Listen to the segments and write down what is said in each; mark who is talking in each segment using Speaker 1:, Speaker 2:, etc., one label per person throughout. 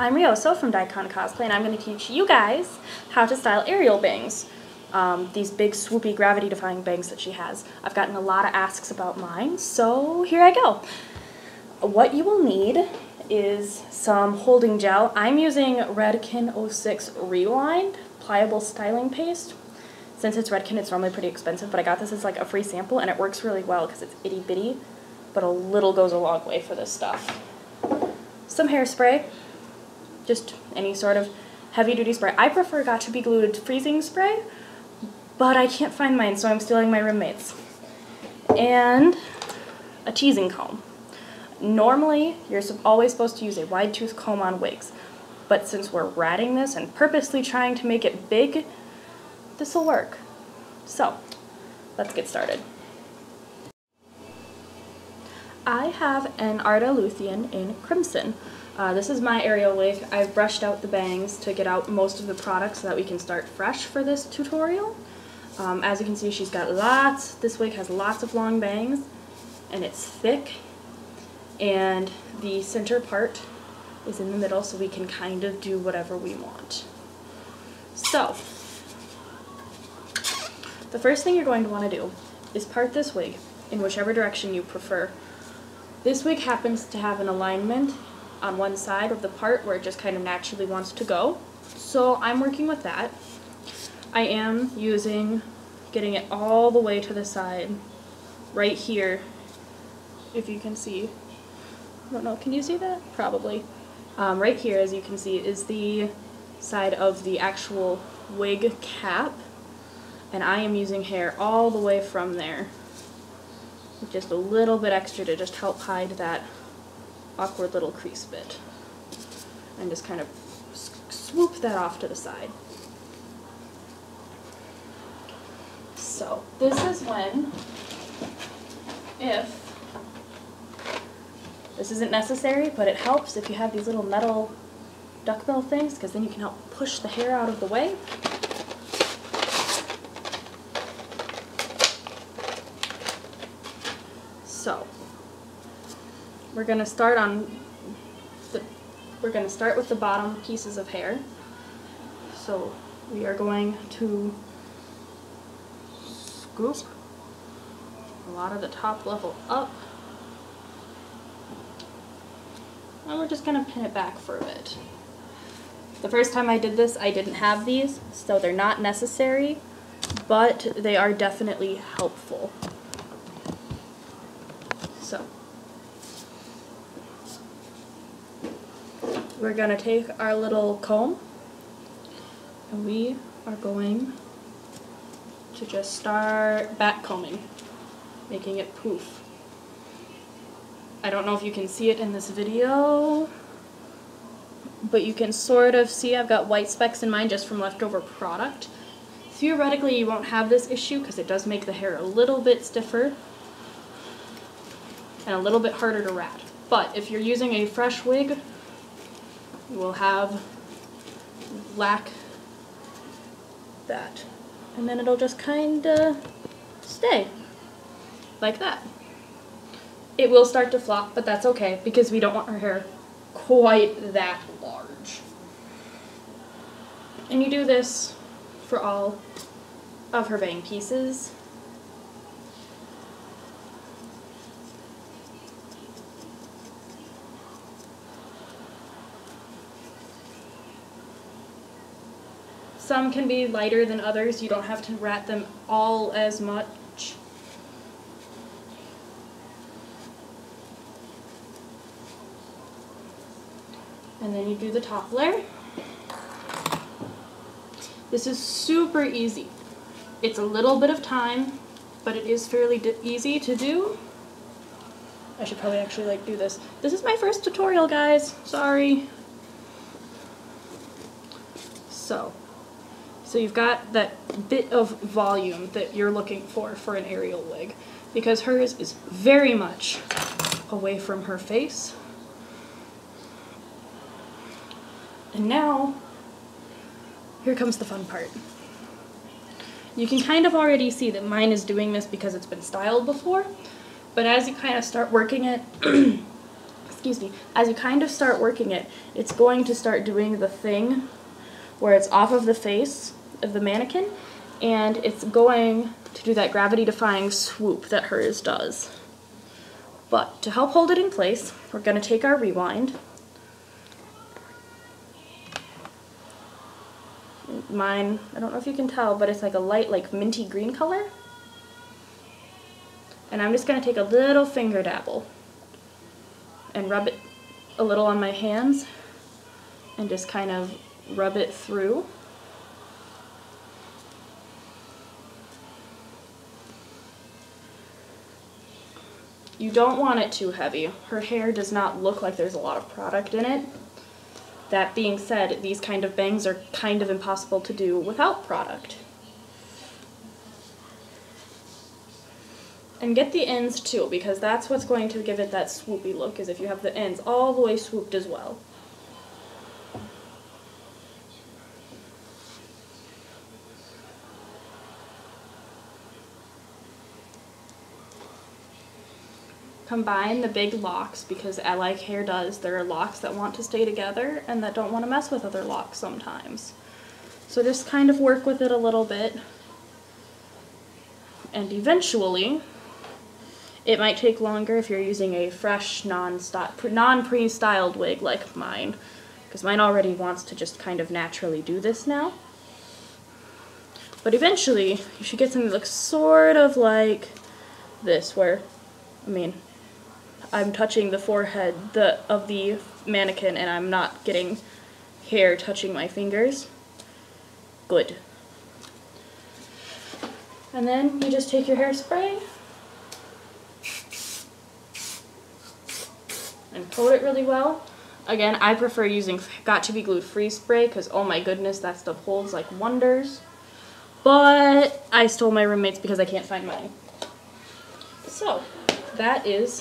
Speaker 1: I'm Ryoso from Daikon Cosplay, and I'm going to teach you guys how to style Ariel bangs. Um, these big, swoopy, gravity-defying bangs that she has. I've gotten a lot of asks about mine, so here I go. What you will need is some holding gel. I'm using Redken 06 Rewind Pliable Styling Paste. Since it's Redken, it's normally pretty expensive, but I got this as like a free sample, and it works really well because it's itty-bitty, but a little goes a long way for this stuff some hairspray, just any sort of heavy duty spray. I prefer got to be Glued freezing spray, but I can't find mine, so I'm stealing my roommate's. And a teasing comb. Normally, you're always supposed to use a wide tooth comb on wigs, but since we're ratting this and purposely trying to make it big, this will work. So, let's get started. I have an Arda Luthien in Crimson. Uh, this is my Ariel wig. I've brushed out the bangs to get out most of the product so that we can start fresh for this tutorial. Um, as you can see, she's got lots, this wig has lots of long bangs, and it's thick, and the center part is in the middle so we can kind of do whatever we want. So, the first thing you're going to want to do is part this wig in whichever direction you prefer. This wig happens to have an alignment on one side of the part where it just kind of naturally wants to go. So I'm working with that. I am using, getting it all the way to the side, right here, if you can see. I don't know, can you see that? Probably. Um, right here, as you can see, is the side of the actual wig cap, and I am using hair all the way from there just a little bit extra to just help hide that awkward little crease bit. And just kind of swoop that off to the side. So this is when, if, this isn't necessary, but it helps if you have these little metal duckbill things, because then you can help push the hair out of the way. So, we're going to start on the, we're going to start with the bottom pieces of hair. So, we are going to scoop a lot of the top level up. And we're just going to pin it back for a bit. The first time I did this, I didn't have these, so they're not necessary, but they are definitely helpful. So we're going to take our little comb and we are going to just start back combing, making it poof. I don't know if you can see it in this video, but you can sort of see I've got white specks in mine just from leftover product. Theoretically, you won't have this issue because it does make the hair a little bit stiffer, and a little bit harder to rat. But if you're using a fresh wig, you will have lack that. And then it'll just kind of stay like that. It will start to flop, but that's okay because we don't want our hair quite that large. And you do this for all of her bang pieces. Some can be lighter than others. You don't have to rat them all as much. And then you do the top layer. This is super easy. It's a little bit of time, but it is fairly easy to do. I should probably actually like do this. This is my first tutorial, guys. Sorry. So, so you've got that bit of volume that you're looking for for an Ariel wig because hers is very much away from her face. And now, here comes the fun part. You can kind of already see that mine is doing this because it's been styled before, but as you kind of start working it excuse me, as you kind of start working it, it's going to start doing the thing where it's off of the face of the mannequin and it's going to do that gravity defying swoop that hers does. But to help hold it in place, we're going to take our rewind. Mine, I don't know if you can tell, but it's like a light like minty green color. And I'm just going to take a little finger dabble and rub it a little on my hands and just kind of rub it through. You don't want it too heavy. Her hair does not look like there's a lot of product in it. That being said, these kind of bangs are kind of impossible to do without product. And get the ends too, because that's what's going to give it that swoopy look, is if you have the ends all the way swooped as well. Combine the big locks because like hair does, there are locks that want to stay together and that don't want to mess with other locks sometimes. So just kind of work with it a little bit and eventually it might take longer if you're using a fresh non-pre-styled wig like mine because mine already wants to just kind of naturally do this now. But eventually you should get something that looks sort of like this where, I mean, I'm touching the forehead the, of the mannequin and I'm not getting hair touching my fingers. Good. And then you just take your hairspray and coat it really well. Again, I prefer using Got To Be Glue Free Spray because, oh my goodness, that stuff holds like wonders. But I stole my roommate's because I can't find mine. So, that is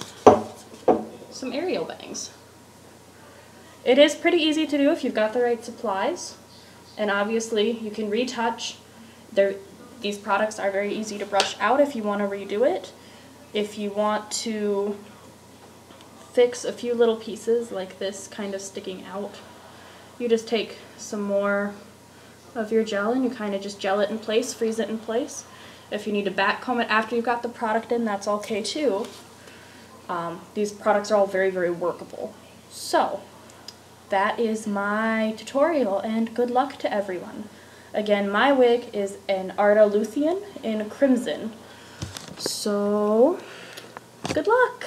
Speaker 1: some Ariel bangs. It is pretty easy to do if you've got the right supplies. And obviously you can retouch. They're, these products are very easy to brush out if you want to redo it. If you want to fix a few little pieces like this kind of sticking out, you just take some more of your gel and you kind of just gel it in place, freeze it in place. If you need to back comb it after you've got the product in, that's okay too. Um, these products are all very, very workable. So, that is my tutorial and good luck to everyone. Again, my wig is an Arda Luthien in Crimson. So, good luck!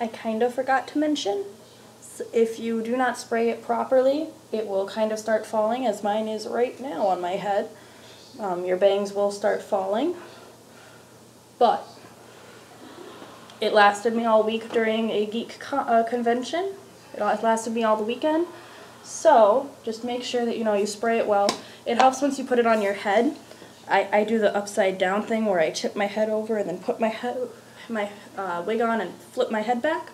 Speaker 1: I kind of forgot to mention, if you do not spray it properly, it will kind of start falling, as mine is right now on my head. Um, your bangs will start falling. But it lasted me all week during a geek co uh, convention. It lasted me all the weekend. So just make sure that you know you spray it well. It helps once you put it on your head. I, I do the upside down thing where I tip my head over and then put my head my uh, wig on and flip my head back.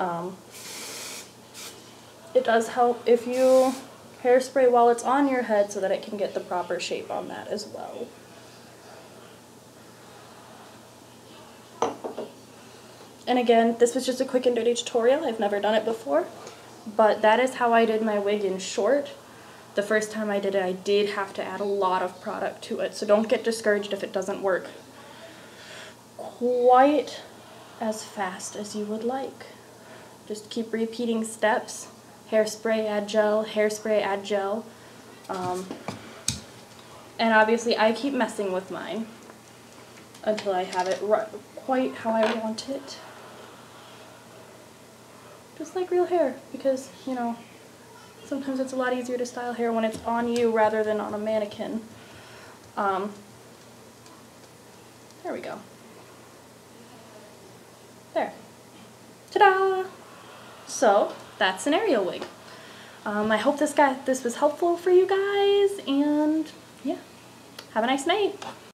Speaker 1: Um, it does help if you hairspray while it's on your head so that it can get the proper shape on that as well. And again, this was just a quick and dirty tutorial. I've never done it before. But that is how I did my wig in short. The first time I did it, I did have to add a lot of product to it. So don't get discouraged if it doesn't work quite as fast as you would like. Just keep repeating steps. Hairspray, add gel, hairspray, add gel. Um, and obviously I keep messing with mine until I have it quite how I want it just like real hair because, you know, sometimes it's a lot easier to style hair when it's on you rather than on a mannequin. Um, there we go. There. Ta-da! So, that's an Ariel wig. Um, I hope this guy this was helpful for you guys, and yeah, have a nice night.